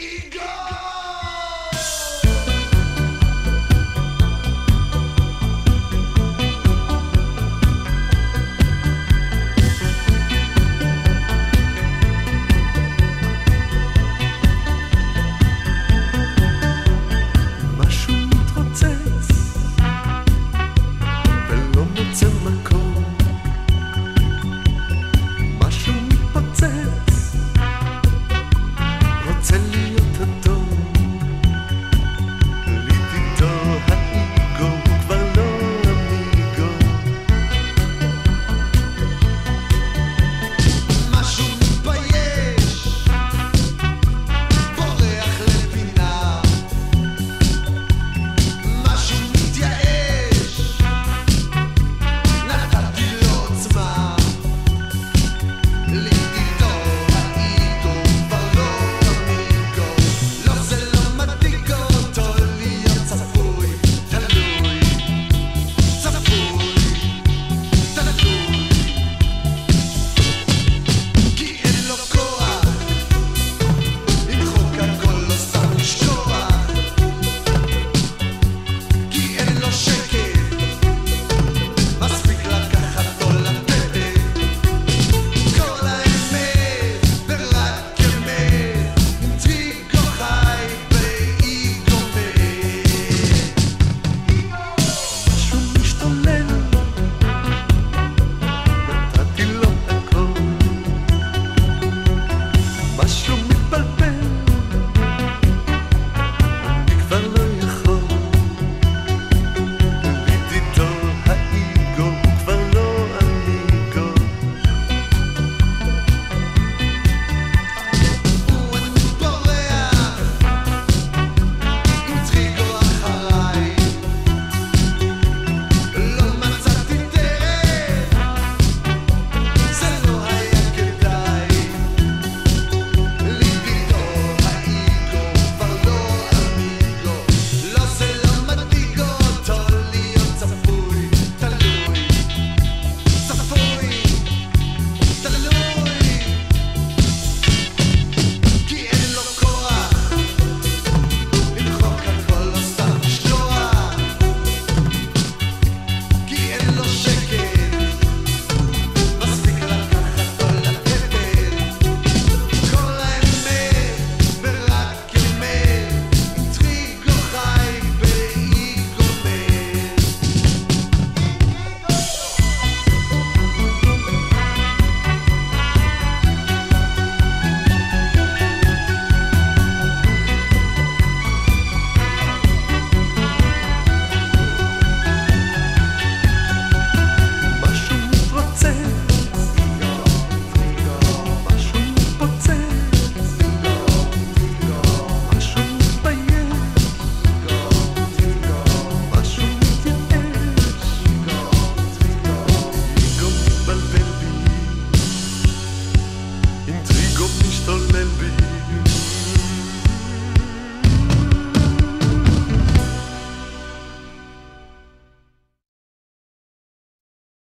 Eagle.